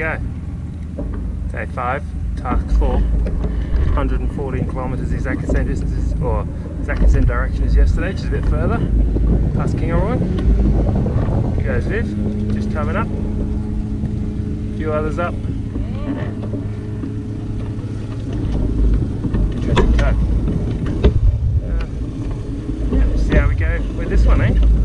go. Day five, task four, 114 kilometres exact same distance or exactly same direction as yesterday, just a bit further, past Kingaroy. Here goes Viv, just coming up. A few others up. Interesting cut. Uh, yeah, we'll see how we go with this one, eh?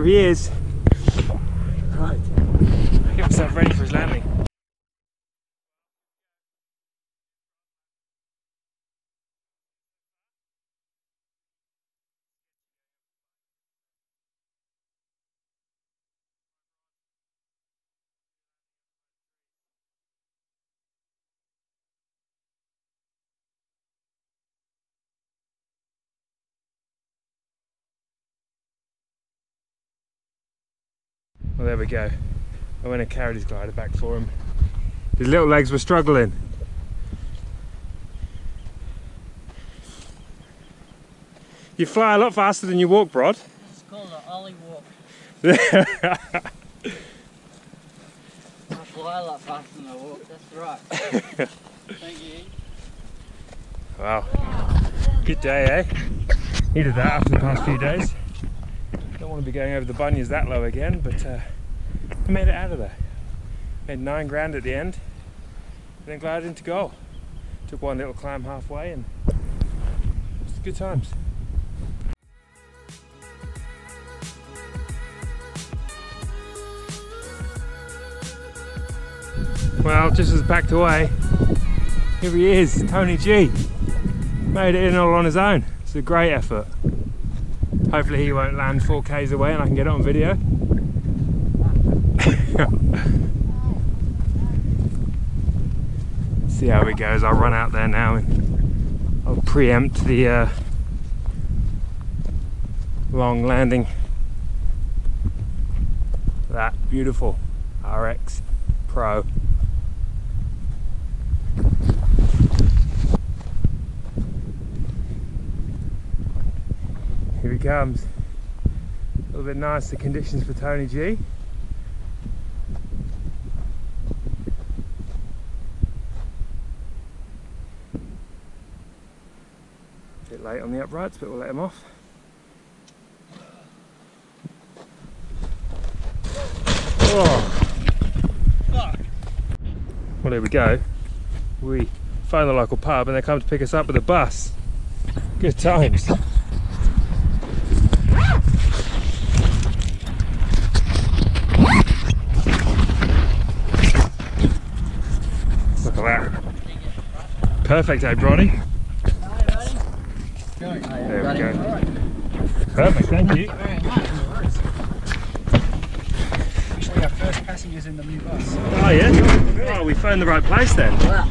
There he is. Right. Get myself ready for his landing. Well, there we go. I went and carried his glider back for him. His little legs were struggling. You fly a lot faster than you walk, Brod. It's called an ollie walk. I fly a lot faster than I walk, that's right. Thank you. wow. Good day, eh? Needed that after the past few days. Want to be going over the Bunyas that low again, but uh, I made it out of there. Made nine grand at the end, then glided into goal. Took one little climb halfway, and it's good times. Well, just as backed away, here he is, Tony G. Made it in all on his own. It's a great effort. Hopefully he won't land 4Ks away and I can get it on video. See how it goes. I'll run out there now and I'll preempt the uh, long landing. That beautiful RX Pro. Here he comes. A little bit nicer conditions for Tony G. bit late on the uprights, but we'll let him off. Oh. Well, there we go. We phone the local pub and they come to pick us up with a bus. Good times. Look at that. Perfect, eh, Bronny? There we go. Perfect, thank you. Actually, our first passengers in the new bus. Oh yeah? Oh, we found the right place then. Wow.